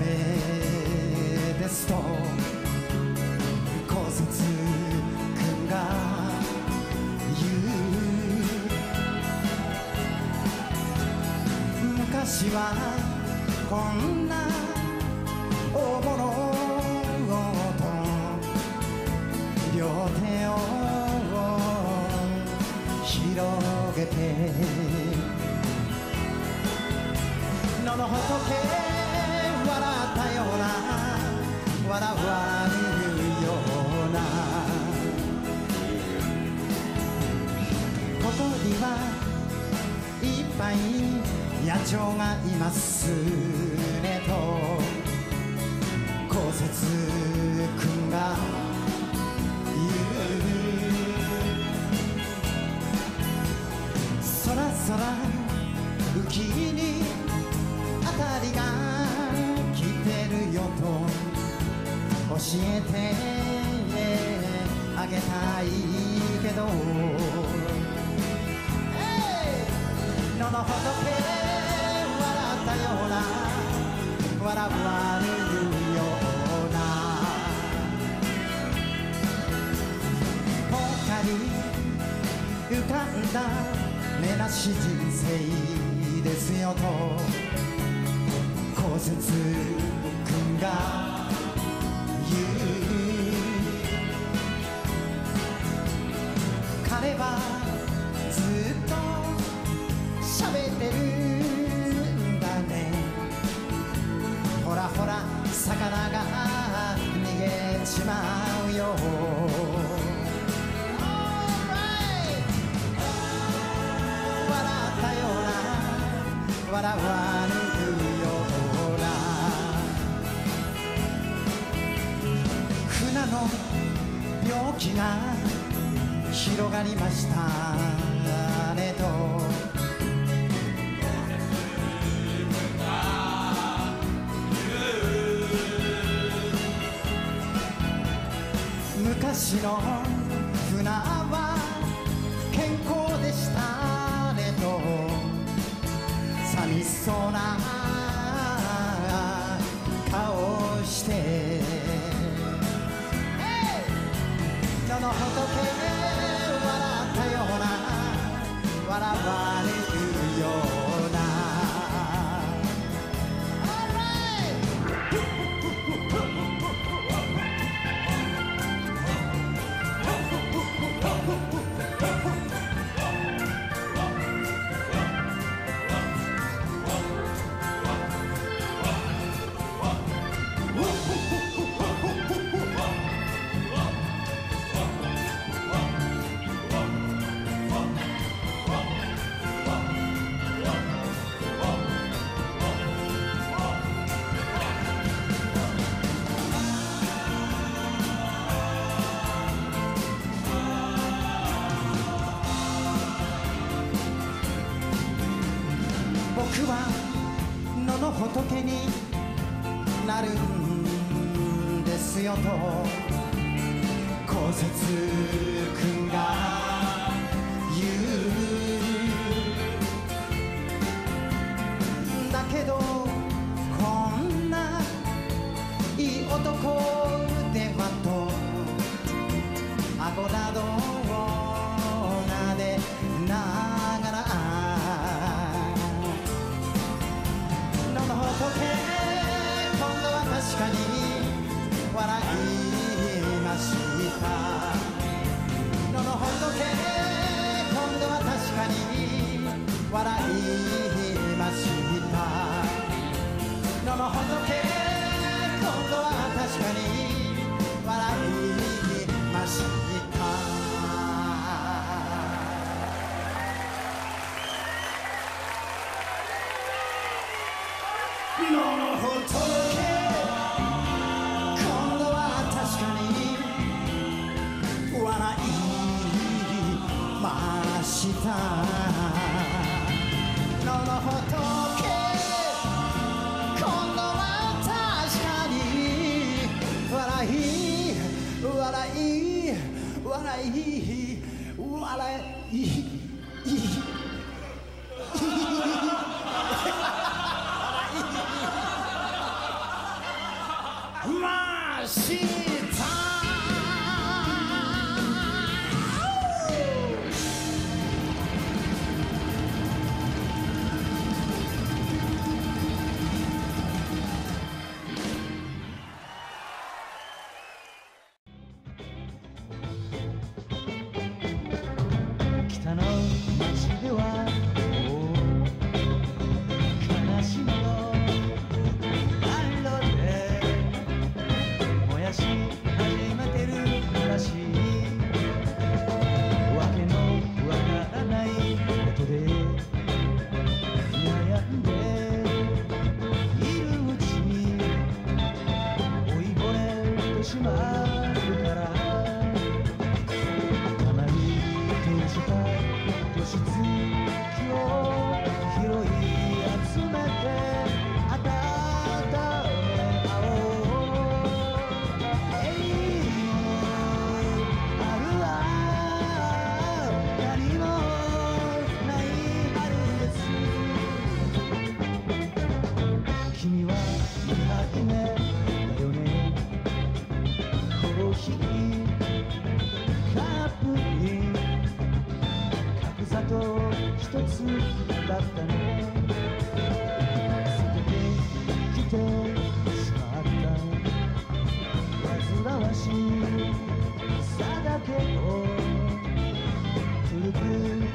やっぱり釣りはダメですと骨折くんが言う昔はこんな大物と両手を広げて野の仏笑われるようなここにはいっぱい野鳥がいますねとえてあげたいけど。野の仏笑ったような。笑われるような。ぽっかり浮かんだ。根なし人生ですよと。骨折くんがずっと喋ってるんだね。ほらほら魚が逃げちまうよ。Alright 笑ったような笑わぬような。船の病気が広がりましたねと。昔の船は健康でしたねと。寂しそうな顔して。野の仏の仏になるんですよと骨折くんがの仏今度は確かに笑いました。野の仏今度は確かに笑いました。野の仏今来一，我来，一，一，马戏团。Hiroshima. しさだけを古く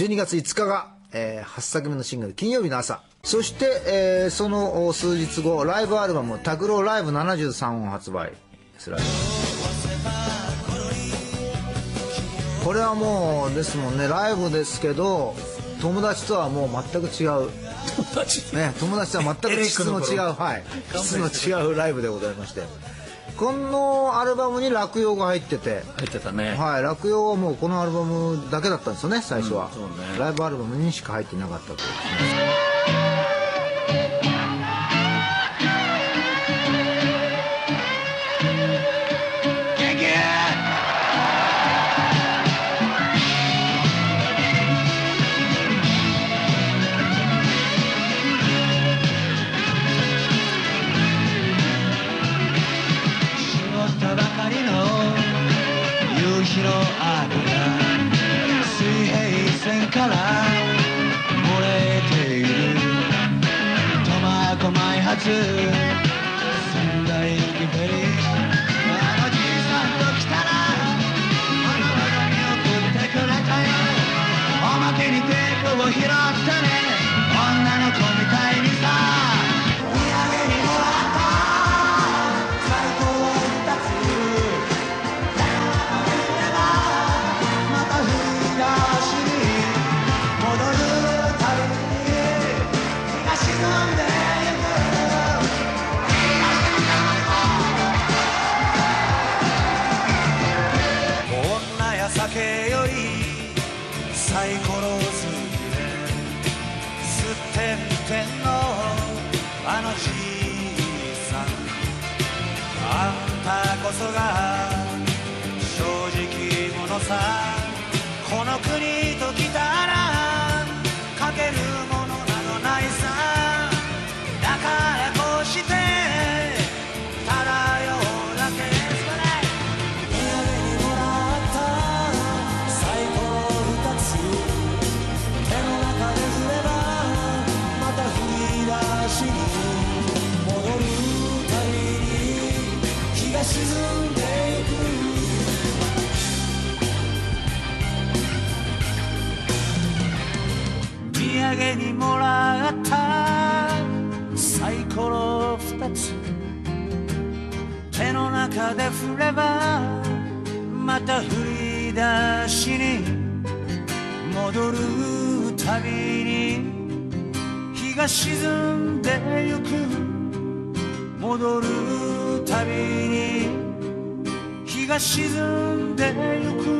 12月5日が、えー8作目のシングル「金曜日の朝」そして、えーそのお数日後ライブアルバム「拓郎ライブ73」を発売。するこれはもうですもんねライブですけど友達とはもう全く違う。友達？ね、友達とは全く質の違う、はい、質の違うライブでございましてこのアルバムに落葉が入ってて、入ってたね、はい、落葉はもうこのアルバムだけだったんですよね最初は、うんね。ライブアルバムにしか入ってなかったというですね小牧発仙台行きフェリーあのじいさんと来たらわざわざ見送ってくれたよおまけにテープを拾って。天のあのじいさんあんたこそが正直者さ。この国と来たらつ。手の中で振ればまた振り出しに戻るたびに日が沈んでゆく。戻るたびに日が沈んでゆく。